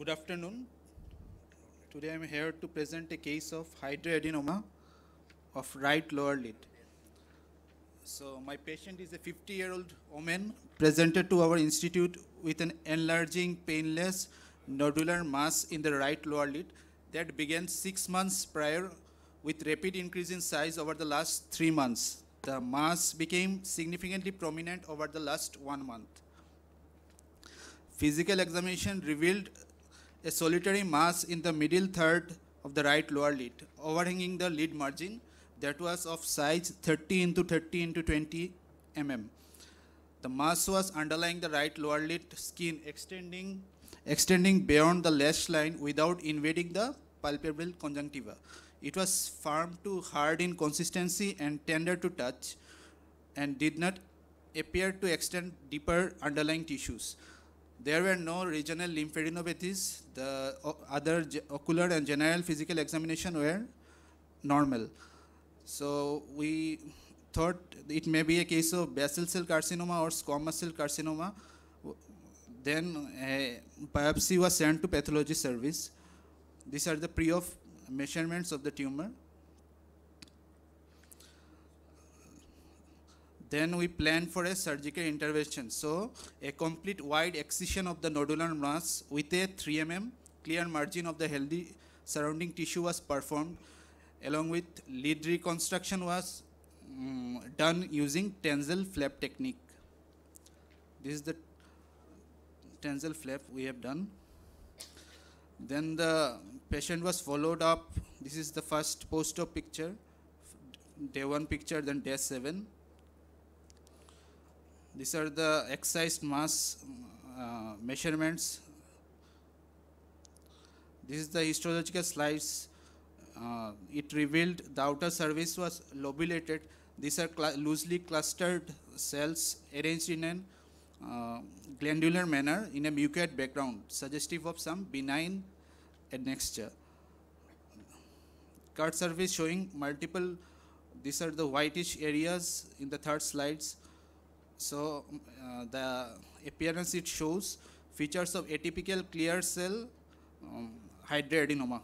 Good afternoon. Today I am here to present a case of hidradenoma of right lower lid. So my patient is a 50 year old woman presented to our institute with an enlarging painless nodular mass in the right lower lid that began 6 months prior with rapid increase in size over the last 3 months. The mass became significantly prominent over the last 1 month. Physical examination revealed a solitary mass in the middle third of the right lower lid, overhanging the lid margin that was of size 30 into 30 into 20 mm. The mass was underlying the right lower lid skin, extending, extending beyond the lash line without invading the palpebral conjunctiva. It was firm to hard in consistency and tender to touch, and did not appear to extend deeper underlying tissues. There were no regional lymphadenopathies. The uh, other ocular and general physical examination were normal. So we thought it may be a case of basal cell carcinoma or squamous cell carcinoma. Then a biopsy was sent to pathology service. These are the pre-op measurements of the tumor. Then we planned for a surgical intervention. So a complete wide excision of the nodular mass with a 3 mm clear margin of the healthy surrounding tissue was performed along with lid reconstruction was mm, done using Tenzel flap technique. This is the Tenzel flap we have done. Then the patient was followed up. This is the first post-op picture, day one picture, then day seven. These are the excised mass uh, measurements. This is the histological slides. Uh, it revealed the outer surface was lobulated. These are cl- loosely clustered cells arranged in an uh, glandular manner in a mucoid background, suggestive of some benign admixture. Cut surface showing multiple, these are the whitish areas in the third slides. So uh, the appearance it shows features of atypical clear cell um, hidradenoma.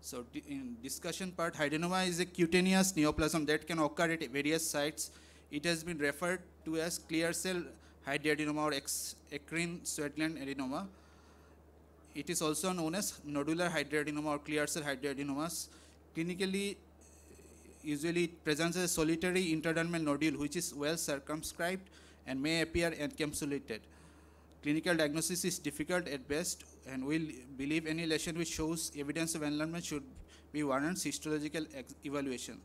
So in discussion part, hydranoma is a cutaneous neoplasm that can occur at various sites. It has been referred to as clear cell hidradenoma or eccrine sweat gland adenoma. It is also known as nodular hidradenoma or clear cell hidradenomas. Clinically, usually it presents a solitary intradermal nodule which is well circumscribed and may appear encapsulated. Clinical diagnosis is difficult at best and we believe any lesion which shows evidence of enlargement should be warrants histological evaluation.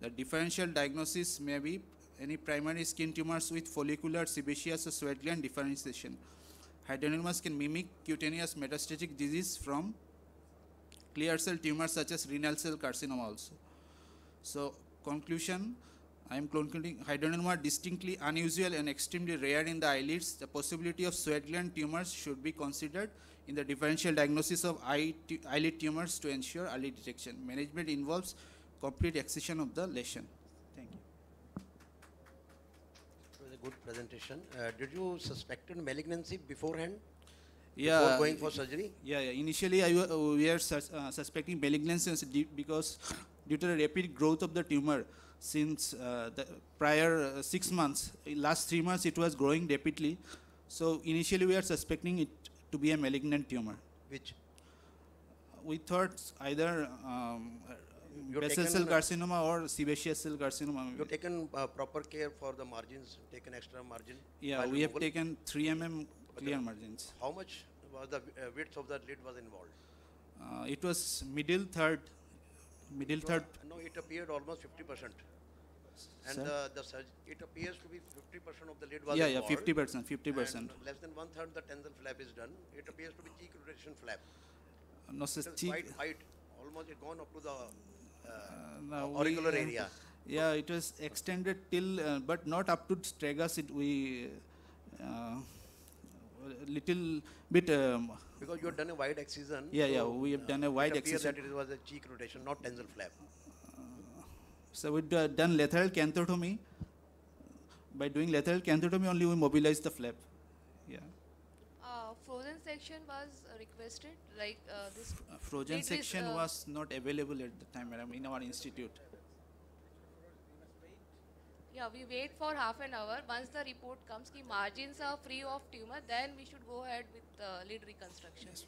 The differential diagnosis may be any primary skin tumors with follicular sebaceous or sweat gland differentiation. Hydraniomas can mimic cutaneous metastatic disease from clear cell tumors such as renal cell carcinoma also. So conclusion, I am concluding hydranoma distinctly unusual and extremely rare in the eyelids. The possibility of sweat gland tumors should be considered in the differential diagnosis of eye eyelid tumors to ensure early detection. Management involves complete excision of the lesion. Thank you. It was a good presentation. Uh, did you suspected malignancy beforehand? Yeah. Before going for surgery? Yeah, yeah. Initially, I uh, we are sus- uh, suspecting malignancy because due to the rapid growth of the tumor since uh, the prior uh, six months, in last three months, it was growing rapidly. So initially, we are suspecting it to be a malignant tumor. Which? We thought either um, basal cell carcinoma or sebaceous cell carcinoma. You've taken uh, proper care for the margins, taken extra margin? yeah, we have removal? taken 3 mm clear margins. How much was the uh, width of the lid was involved? Uh, it was middle third, middle third. No, it appeared almost 50%. And the, the it appears to be 50% of the lid was Yeah, yeah, 50 percent, 50 percent. and Less than one third the Tenzel flap is done. It appears to be cheek rotation flap. No, sir, cheek- quite height, almost it gone up to the uh, no, auricular uh, area. Yeah, it was extended till, uh, but not up to tragus. It we uh, little bit. Um, Because you have done a wide excision. Yeah, yeah, we have uh, done a wide it appears excision. that it was a cheek rotation, not Tenzel flap. so we uh, done lateral canthotomy. By doing lateral canthotomy, only we mobilize the flap. Yeah. Uh, frozen section was uh, requested, like uh, this. Uh, Frozen section uh, was not available at the time, madam, in our institute. Yeah, we wait for half an hour. Once the report comes, ki margins are free of tumor, then we should go ahead with uh, lid reconstruction. Yes.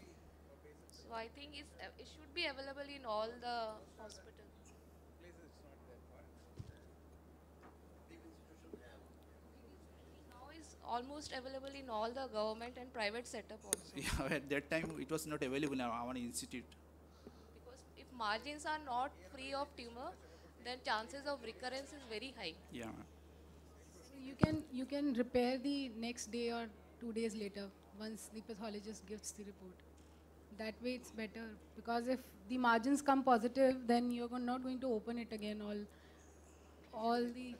So I think it's, uh, it should be available in all the hospitals. Almost available in all the government and private setup also. Yeah, at that time, it was not available in our institute. Because if margins are not free of tumor, then chances of recurrence is very high. Yeah, You can, you can repair the next day or two days later once the pathologist gives the report. That way it's better because if the margins come positive, then you're not going to open it again. All, all the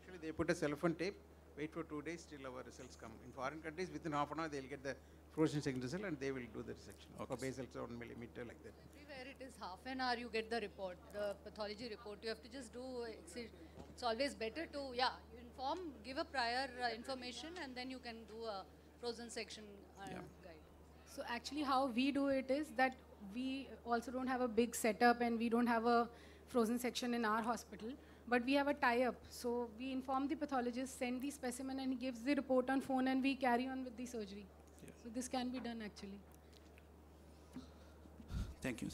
Actually, they put a cell phone tape, wait for two days till our results come. In foreign countries, within half an hour, they'll get the frozen section result and they will do the resection for Okay. basal zone millimeter like that. Everywhere it is half an hour you get the report, the pathology report. You have to just do, it's, it's always better to, yeah, you inform, give a prior uh, information and then you can do a frozen section uh, Yeah. guide. So actually, how we do it is that we also don't have a big setup and we don't have a frozen section in our hospital, but we have a tie-up. So we inform the pathologist, send the specimen, and he gives the report on phone, and we carry on with the surgery. So this can be done actually. thank you.